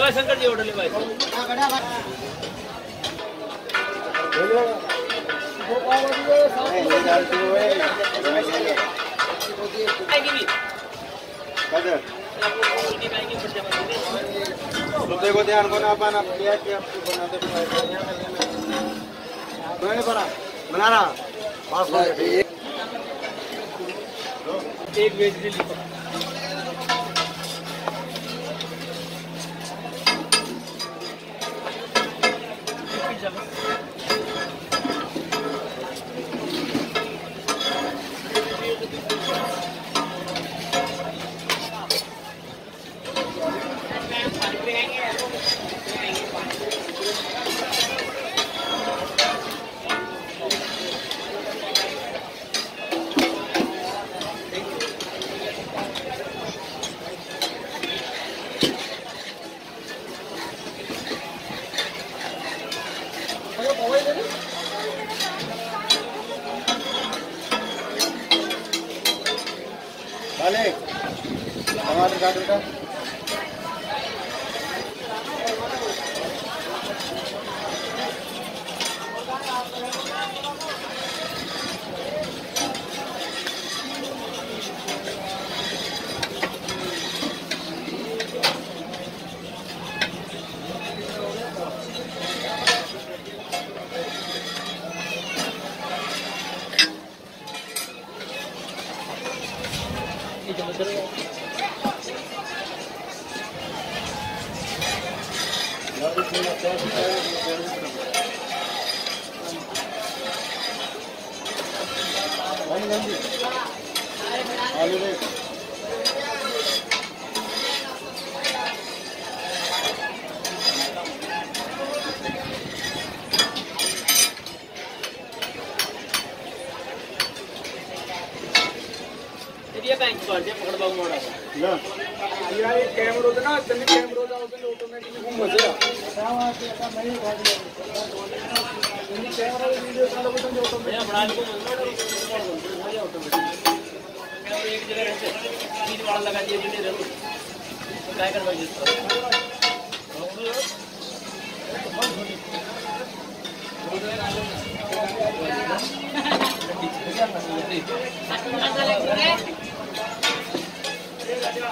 भाई शंकर जी ऑर्डर ले भाई को ध्यान को ना बना किया कि आपको बनाते बनाने पड़ा बना रहा पास हो एक वेज दिल्ली वाले टमाटर काट बेटा आलू दे एक जगह रहते तीन वाला लगा दिए जिन्हें रहो काय कर भाई जिस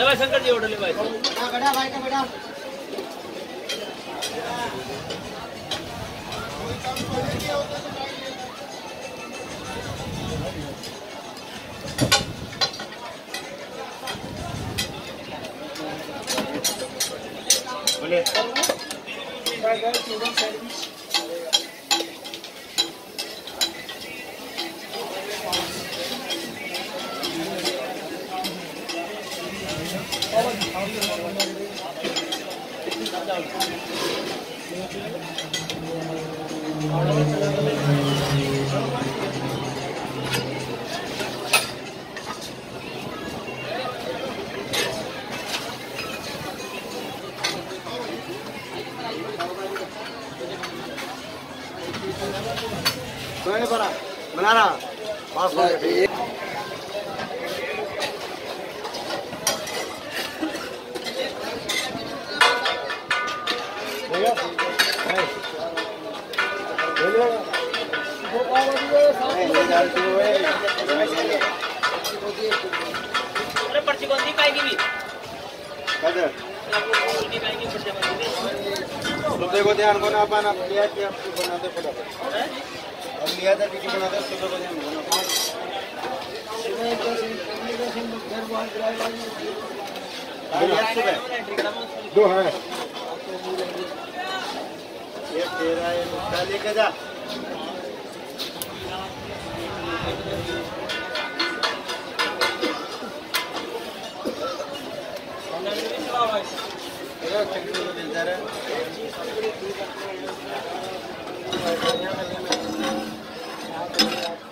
ले भाई शंकर जी ऑर्डर ले भाई। बड़ा बोले बनाने पड़ा बना रहा पास हो गया अरे पर्ची कौन सी पाएगी भी? नी पाएगी पर्ची कौन सी रुपये को ध्यान को ना बना किया कि आपको बनाते फटाफट। अब लिया था टिकट बनाते सुबह को ध्यान बना सुबह दो है। ये तेरा मुद्दा लेके जा। Thank you.